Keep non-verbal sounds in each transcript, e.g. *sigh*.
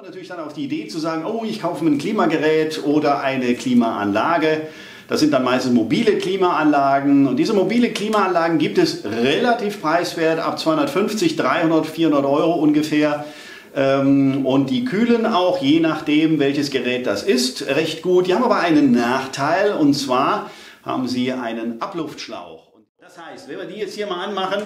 man natürlich dann auf die Idee zu sagen, oh, ich kaufe mir ein Klimagerät oder eine Klimaanlage. Das sind dann meistens mobile Klimaanlagen. Und diese mobile Klimaanlagen gibt es relativ preiswert ab 250, 300, 400 Euro ungefähr. Ähm, und die kühlen auch, je nachdem, welches Gerät das ist, recht gut. Die haben aber einen Nachteil und zwar haben sie einen Abluftschlauch. Das heißt, wenn wir die jetzt hier mal anmachen,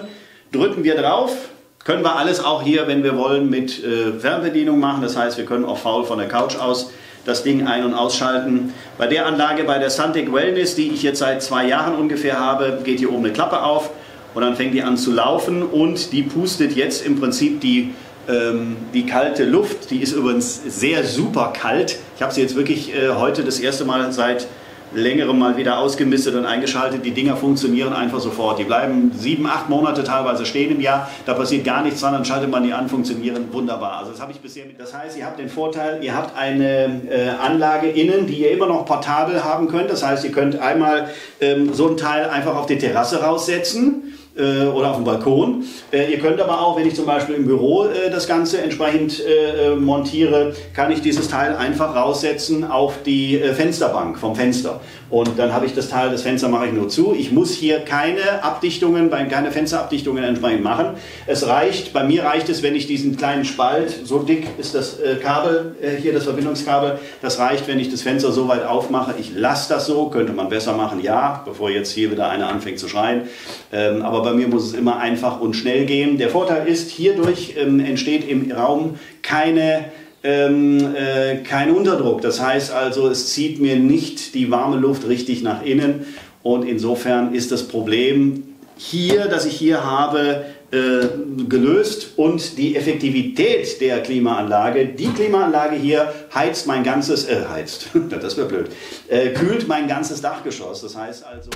drücken wir drauf, können wir alles auch hier, wenn wir wollen, mit äh, Fernbedienung machen. Das heißt, wir können auch faul von der Couch aus das Ding ein- und ausschalten. Bei der Anlage, bei der Santec Wellness, die ich jetzt seit zwei Jahren ungefähr habe, geht hier oben eine Klappe auf und dann fängt die an zu laufen und die pustet jetzt im Prinzip die, ähm, die kalte Luft. Die ist übrigens sehr super kalt. Ich habe sie jetzt wirklich äh, heute das erste Mal seit längerem mal wieder ausgemistet und eingeschaltet. Die Dinger funktionieren einfach sofort. Die bleiben sieben, acht Monate teilweise stehen im Jahr. Da passiert gar nichts dran, dann schaltet man die an, funktionieren wunderbar. Also das habe ich bisher mit. Das heißt, ihr habt den Vorteil, ihr habt eine äh, Anlage innen, die ihr immer noch portabel haben könnt. Das heißt, ihr könnt einmal ähm, so ein Teil einfach auf die Terrasse raussetzen oder auf dem Balkon. Äh, ihr könnt aber auch, wenn ich zum Beispiel im Büro äh, das Ganze entsprechend äh, äh, montiere, kann ich dieses Teil einfach raussetzen auf die äh, Fensterbank vom Fenster. Und dann habe ich das Teil, das Fenster mache ich nur zu. Ich muss hier keine Abdichtungen, keine Fensterabdichtungen entsprechend machen. Es reicht, bei mir reicht es, wenn ich diesen kleinen Spalt, so dick ist das Kabel, hier das Verbindungskabel, das reicht, wenn ich das Fenster so weit aufmache. Ich lasse das so, könnte man besser machen, ja, bevor jetzt hier wieder einer anfängt zu schreien. Ähm, aber bei mir muss es immer einfach und schnell gehen. Der Vorteil ist, hierdurch ähm, entsteht im Raum keine ähm, äh, kein Unterdruck. Das heißt also, es zieht mir nicht die warme Luft richtig nach innen und insofern ist das Problem hier, das ich hier habe, äh, gelöst und die Effektivität der Klimaanlage, die Klimaanlage hier heizt mein ganzes, äh, heizt, *laughs* das wäre blöd, äh, kühlt mein ganzes Dachgeschoss. Das heißt also...